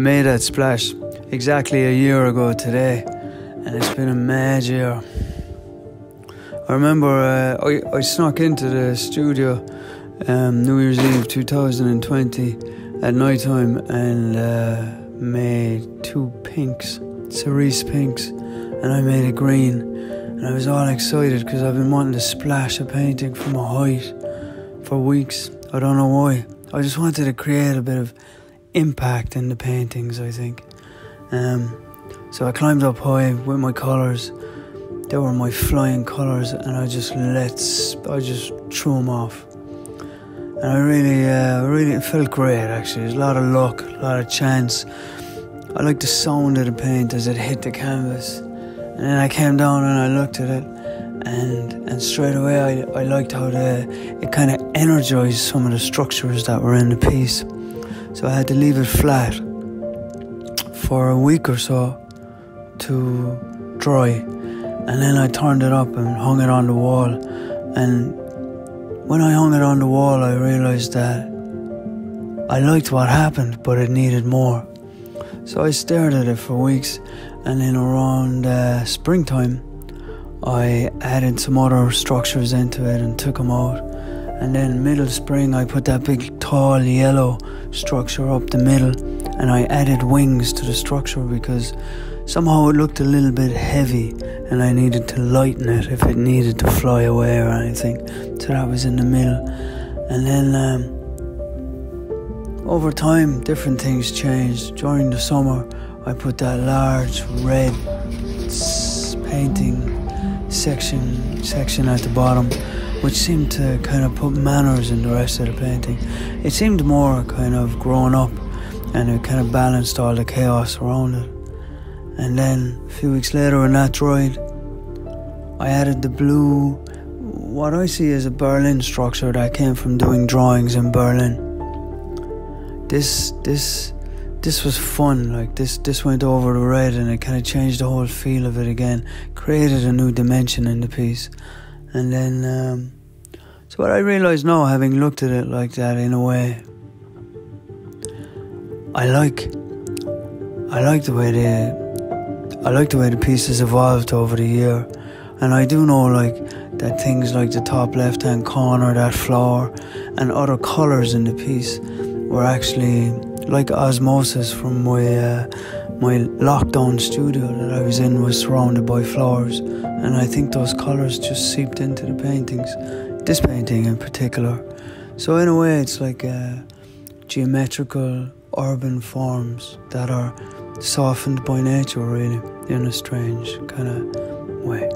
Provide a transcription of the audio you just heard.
made that splash exactly a year ago today, and it's been a mad year. I remember uh, I, I snuck into the studio um, New Year's Eve 2020 at night time and uh, made two pinks, cerise pinks, and I made a green. And I was all excited because I've been wanting to splash a painting from a height for weeks. I don't know why. I just wanted to create a bit of impact in the paintings, I think. Um, so I climbed up high with my colours. They were my flying colours, and I just let, I just threw them off. And I really, uh, really it felt great actually. There's a lot of luck, a lot of chance. I like the sound of the paint as it hit the canvas. And then I came down and I looked at it, and and straight away I, I liked how the, it kind of energized some of the structures that were in the piece. So I had to leave it flat for a week or so to dry. And then I turned it up and hung it on the wall. And when I hung it on the wall, I realized that I liked what happened, but it needed more. So I stared at it for weeks, and then around uh, springtime, I added some other structures into it and took them out. And then middle spring, I put that big tall yellow structure up the middle, and I added wings to the structure because somehow it looked a little bit heavy, and I needed to lighten it if it needed to fly away or anything. So that was in the middle, and then. Um, over time, different things changed. During the summer, I put that large red painting section section at the bottom, which seemed to kind of put manners in the rest of the painting. It seemed more kind of grown up, and it kind of balanced all the chaos around it. And then a few weeks later, when that dried, I added the blue, what I see as a Berlin structure that came from doing drawings in Berlin. This this this was fun. Like this, this went over the red, and it kind of changed the whole feel of it again. Created a new dimension in the piece, and then. Um, so what I realize now, having looked at it like that, in a way, I like. I like the way the. I like the way the piece has evolved over the year, and I do know like that things like the top left-hand corner, that flower, and other colours in the piece were actually like osmosis from my uh, my lockdown studio that I was in was surrounded by flowers, and I think those colours just seeped into the paintings, this painting in particular. So in a way, it's like uh, geometrical urban forms that are softened by nature, really, in a strange kind of way.